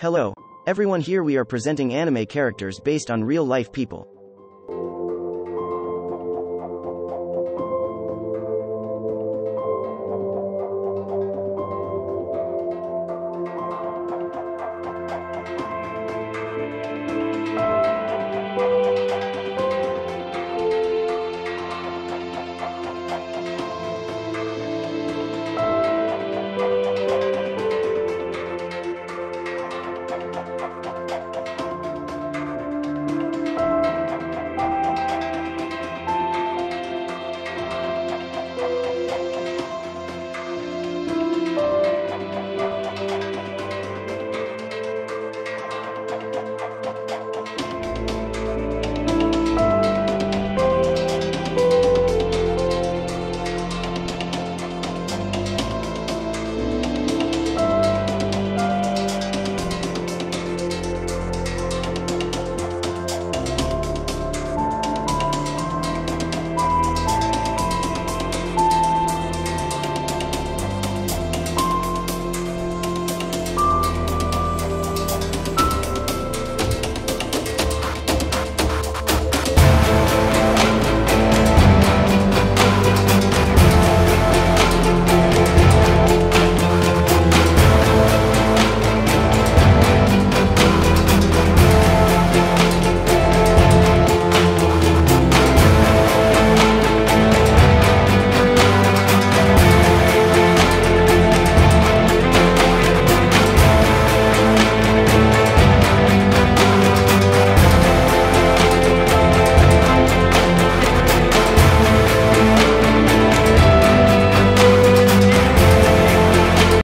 Hello, everyone here we are presenting anime characters based on real life people.